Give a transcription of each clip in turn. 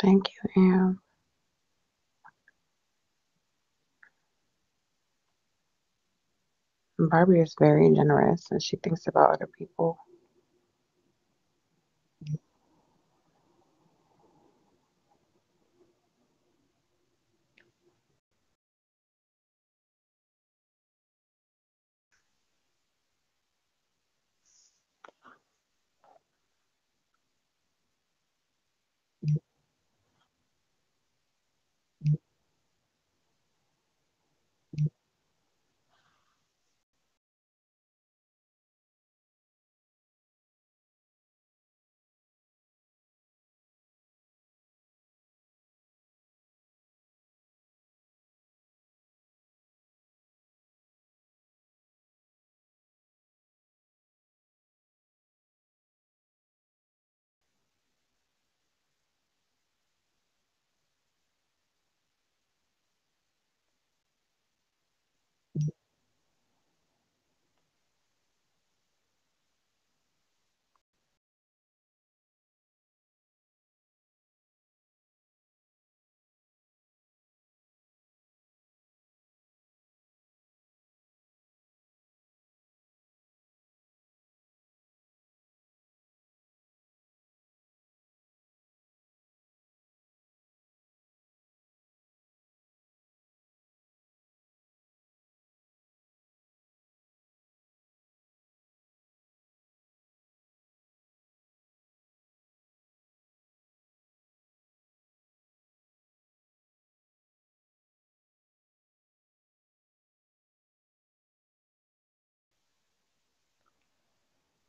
Thank you, Am. Barbie is very generous and she thinks about other people.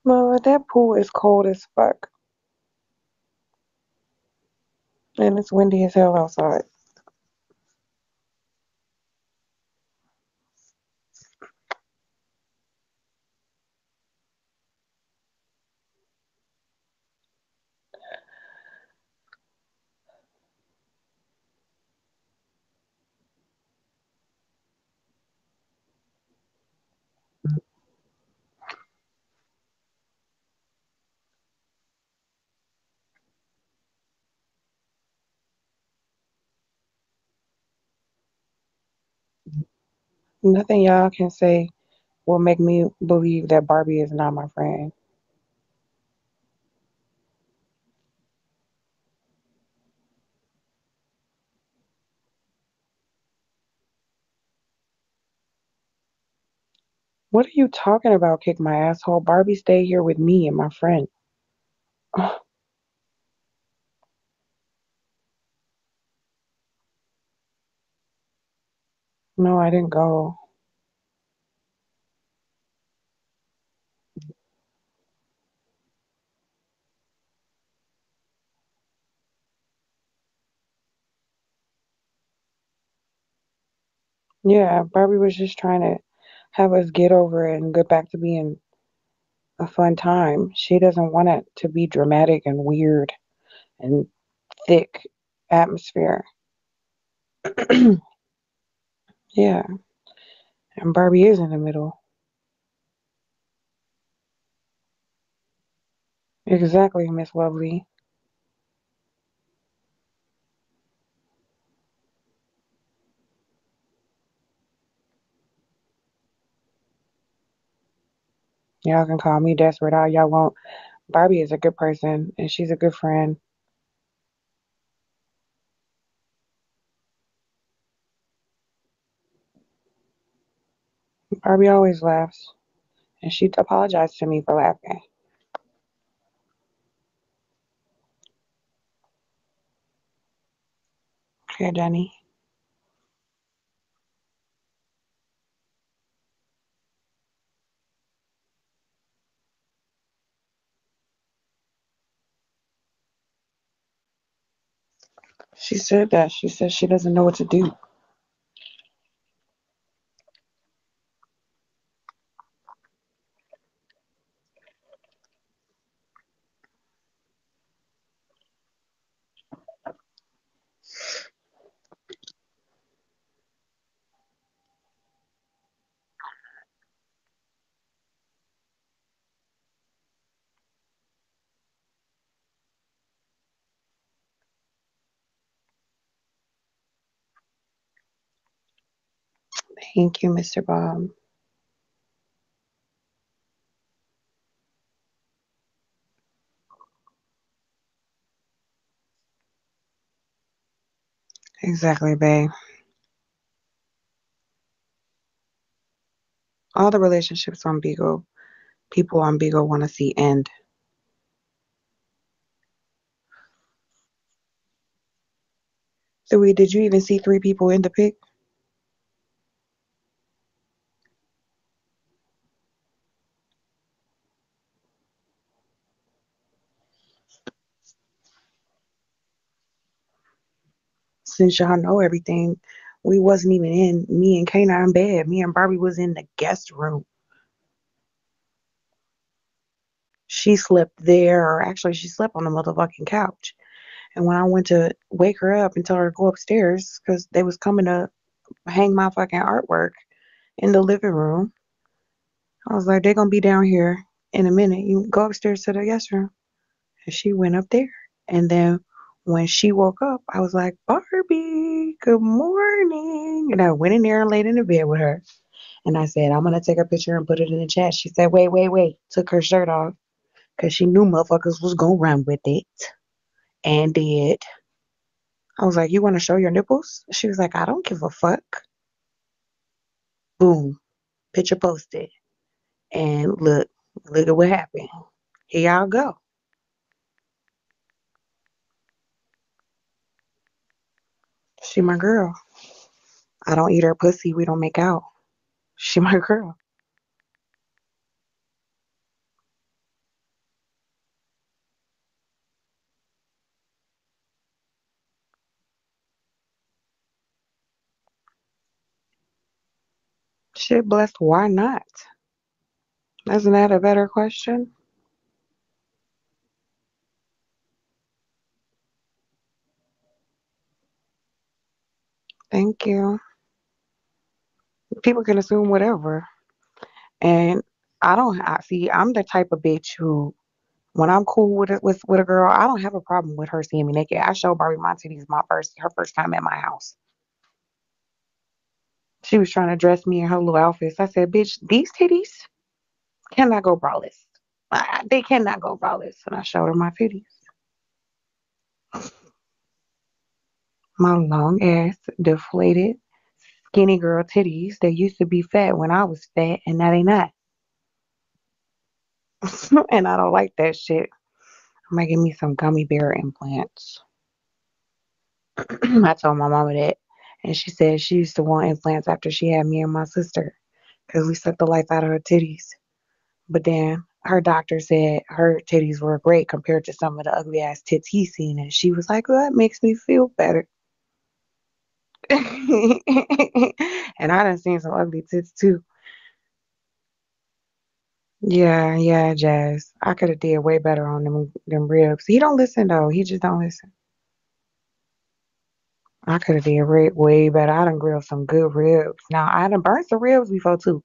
Well, that pool is cold as fuck. And it's windy as hell outside. Nothing y'all can say will make me believe that Barbie is not my friend. What are you talking about, kick my asshole? Barbie stay here with me and my friend. Ugh. No, I didn't go. Yeah, Barbie was just trying to have us get over it and get back to being a fun time. She doesn't want it to be dramatic and weird and thick atmosphere. yeah, and Barbie is in the middle. Exactly, Miss Lovely. Y'all can call me desperate all y'all want. Barbie is a good person and she's a good friend. Barbie always laughs. And she apologized to me for laughing. Okay, Jenny. She said that. She said she doesn't know what to do. Thank you, Mr. Bob. Exactly, babe. All the relationships on Bigo, people on Bigo want to see end. So, we did you even see three people in the pic? Since y'all know everything, we wasn't even in me and Kana in bed. Me and Barbie was in the guest room. She slept there, or actually, she slept on the motherfucking couch. And when I went to wake her up and tell her to go upstairs because they was coming to hang my fucking artwork in the living room, I was like, they're gonna be down here in a minute. You go upstairs to the guest room. And she went up there. And then when she woke up, I was like, Barbie, good morning. And I went in there and laid in the bed with her. And I said, I'm gonna take a picture and put it in the chat. She said, wait, wait, wait. Took her shirt off because she knew motherfuckers was gonna run with it and did. I was like, You want to show your nipples? She was like, I don't give a fuck. Boom. Picture posted. And look, look at what happened. Here y'all go. She my girl. I don't eat her pussy. We don't make out. She my girl. Shit blessed. Why not? Isn't that a better question? Thank you. People can assume whatever. And I don't I see I'm the type of bitch who when I'm cool with it with with a girl, I don't have a problem with her seeing me naked. I showed Barbie my titties my first her first time at my house. She was trying to dress me in her little outfits. I said, bitch, these titties cannot go braless. I- They cannot go braless. And I showed her my titties. My long ass, deflated, skinny girl titties. They used to be fat when I was fat, and now they not. and I don't like that shit. I'm gonna give me some gummy bear implants. I told my mama that, and she said she used to want implants after she had me and my sister, because we sucked the life out of her titties. But then her doctor said her titties were great compared to some of the ugly ass tits he seen, and she was like, "Well, that makes me feel better." and I done seen some ugly tits too. Yeah, yeah, Jazz. I could have did way better on them them ribs. He don't listen though. He just don't listen. I could have did way, way better. I done grilled some good ribs. Now I done burnt some ribs before too,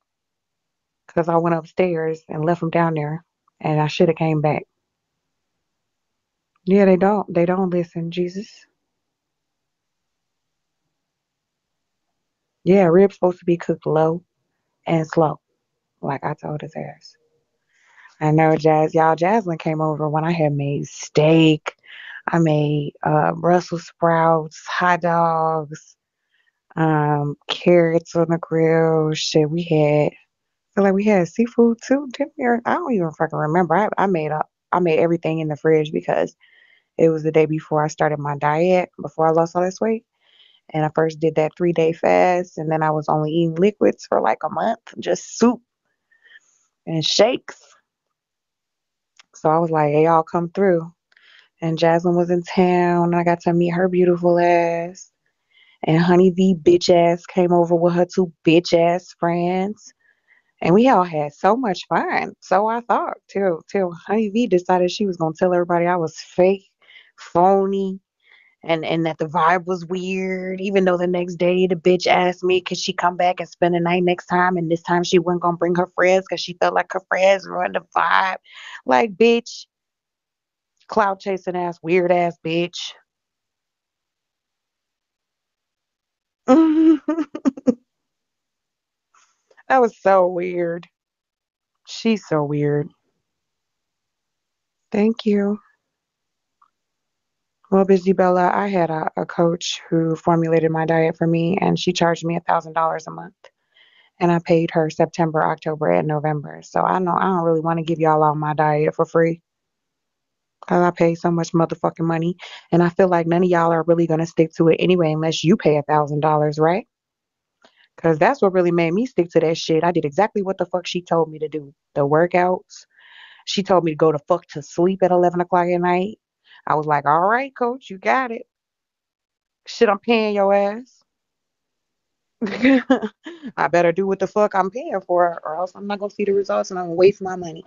cause I went upstairs and left them down there, and I should have came back. Yeah, they don't. They don't listen, Jesus. Yeah, ribs supposed to be cooked low and slow, like I told his ass. I know, Jazz. Y'all, Jasmine came over when I had made steak. I made uh, Brussels sprouts, hot dogs, um, carrots on the grill. Shit, we had. I feel like we had seafood too, didn't we? I don't even fucking remember. I, I made up. I made everything in the fridge because it was the day before I started my diet, before I lost all this weight. And I first did that three day fast, and then I was only eating liquids for like a month, just soup and shakes. So I was like, hey, y'all come through. And Jasmine was in town, and I got to meet her beautiful ass. And Honey V bitch ass came over with her two bitch ass friends. And we all had so much fun. So I thought till till Honey V decided she was gonna tell everybody I was fake, phony, and and that the vibe was weird. Even though the next day the bitch asked me could she come back and spend the night next time, and this time she wasn't gonna bring her friends because she felt like her friends ruined the vibe. Like bitch, cloud chasing ass, weird ass bitch. That was so weird. She's so weird. Thank you. Well, Busy Bella, I had a, a coach who formulated my diet for me, and she charged me a thousand dollars a month. And I paid her September, October, and November. So I know I don't really want to give y'all all my diet for free. Cause I pay so much motherfucking money. And I feel like none of y'all are really gonna stick to it anyway unless you pay a thousand dollars, right? Cause that's what really made me stick to that shit. I did exactly what the fuck she told me to do. The workouts. She told me to go to fuck to sleep at eleven o'clock at night. I was like, all right, coach, you got it. Shit, I'm paying your ass. I better do what the fuck I'm paying for, or else I'm not gonna see the results and I'm gonna waste my money.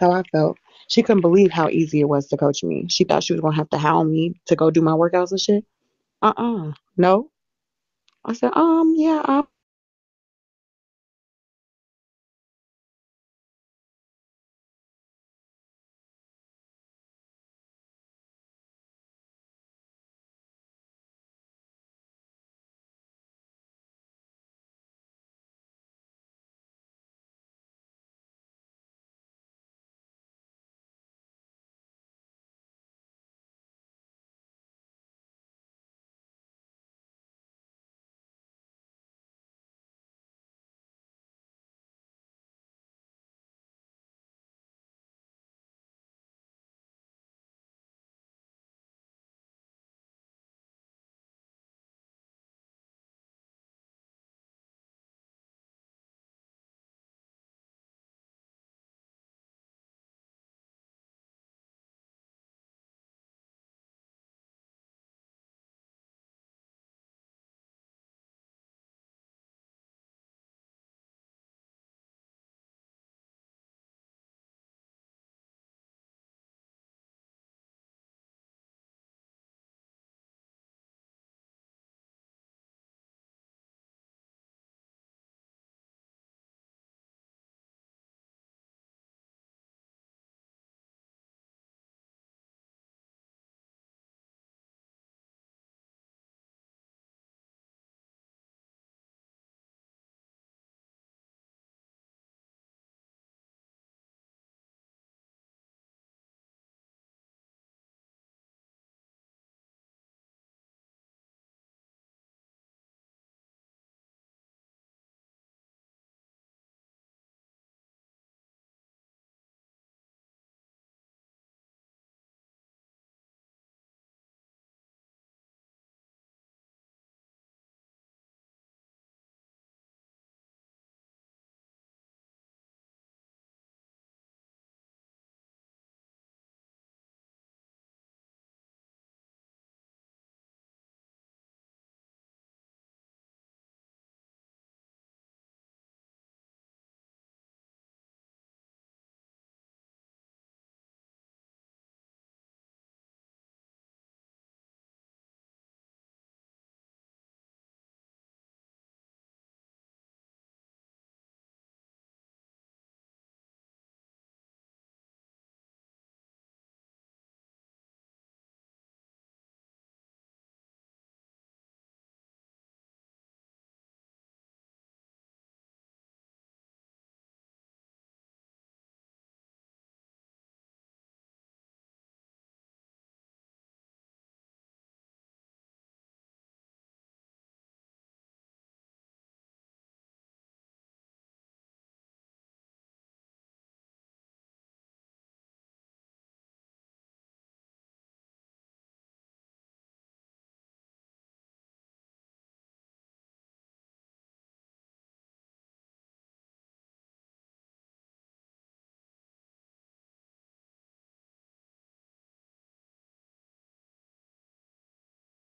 How I felt. She couldn't believe how easy it was to coach me. She thought she was gonna have to hound me to go do my workouts and shit. Uh-uh. No. I said, um, yeah, I'm